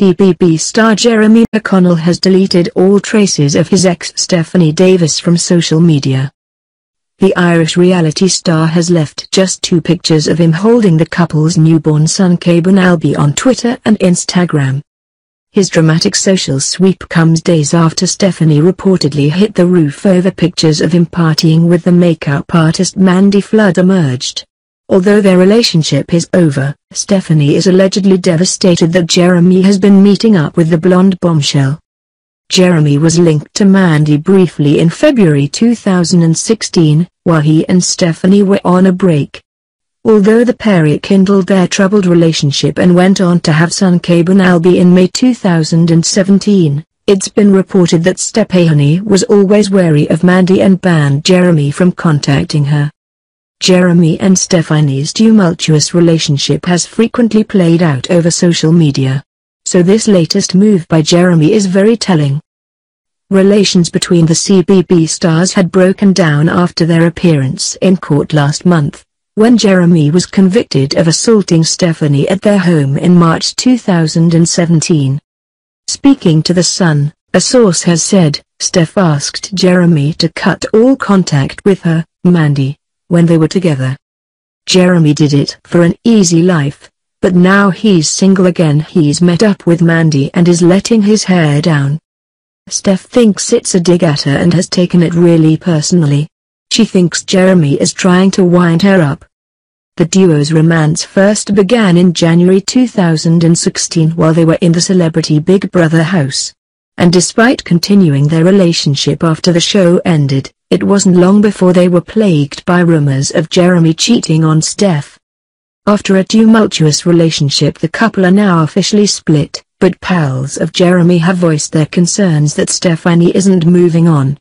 CBB star Jeremy McConnell has deleted all traces of his ex Stephanie Davis from social media. The Irish reality star has left just two pictures of him holding the couple's newborn son Caben Albi on Twitter and Instagram. His dramatic social sweep comes days after Stephanie reportedly hit the roof over pictures of him partying with the makeup artist Mandy Flood emerged. Although their relationship is over, Stephanie is allegedly devastated that Jeremy has been meeting up with the blonde bombshell. Jeremy was linked to Mandy briefly in February 2016, while he and Stephanie were on a break. Although the pair rekindled their troubled relationship and went on to have son Caben Albi in May 2017, it's been reported that Stephanie was always wary of Mandy and banned Jeremy from contacting her. Jeremy and Stephanie's tumultuous relationship has frequently played out over social media. So this latest move by Jeremy is very telling. Relations between the CBB stars had broken down after their appearance in court last month when Jeremy was convicted of assaulting Stephanie at their home in March 2017. Speaking to The Sun, a source has said, Steph asked Jeremy to cut all contact with her, Mandy, when they were together. Jeremy did it for an easy life, but now he's single again he's met up with Mandy and is letting his hair down. Steph thinks it's a dig at her and has taken it really personally. She thinks Jeremy is trying to wind her up, the duo's romance first began in January 2016 while they were in the celebrity Big Brother house. And despite continuing their relationship after the show ended, it wasn't long before they were plagued by rumors of Jeremy cheating on Steph. After a tumultuous relationship the couple are now officially split, but pals of Jeremy have voiced their concerns that Stephanie isn't moving on.